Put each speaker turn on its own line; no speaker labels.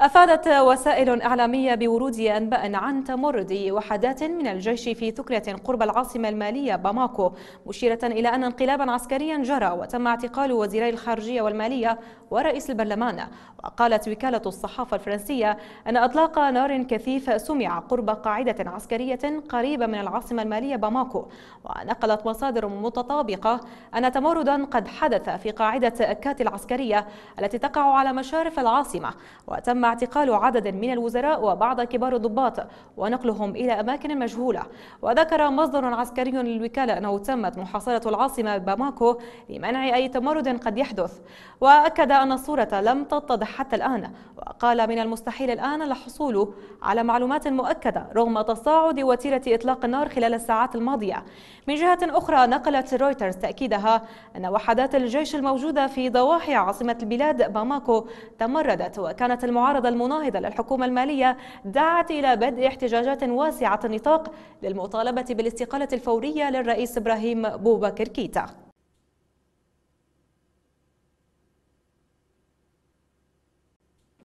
أفادت وسائل إعلامية بورود أنباء عن تمرد وحدات من الجيش في ثكلة قرب العاصمة المالية باماكو مشيرة إلى أن انقلابا عسكريا جرى وتم اعتقال وزيري الخارجية والمالية ورئيس البرلمان. وقالت وكالة الصحافة الفرنسية أن أطلاق نار كثيف سمع قرب قاعدة عسكرية قريبة من العاصمة المالية باماكو. ونقلت مصادر متطابقة أن تمردا قد حدث في قاعدة كات العسكرية التي تقع على مشارف العاصمة وتم اعتقال عدد من الوزراء وبعض كبار الضباط ونقلهم إلى أماكن مجهولة. وذكر مصدر عسكري للوكالة أنه تمت محاصرة العاصمة باماكو لمنع أي تمرد قد يحدث. وأكد أن الصورة لم تتضح حتى الآن. وقال من المستحيل الآن الحصول على معلومات مؤكدة رغم تصاعد وتيرة إطلاق النار خلال الساعات الماضية. من جهة أخرى نقلت رويترز تأكيدها أن وحدات الجيش الموجودة في ضواحي عاصمة البلاد باماكو تمردت وكانت المعارضة المناهضة للحكومة المالية دعت إلى بدء احتجاجات واسعة النطاق للمطالبة بالاستقالة الفورية للرئيس إبراهيم بوبكر كيتا.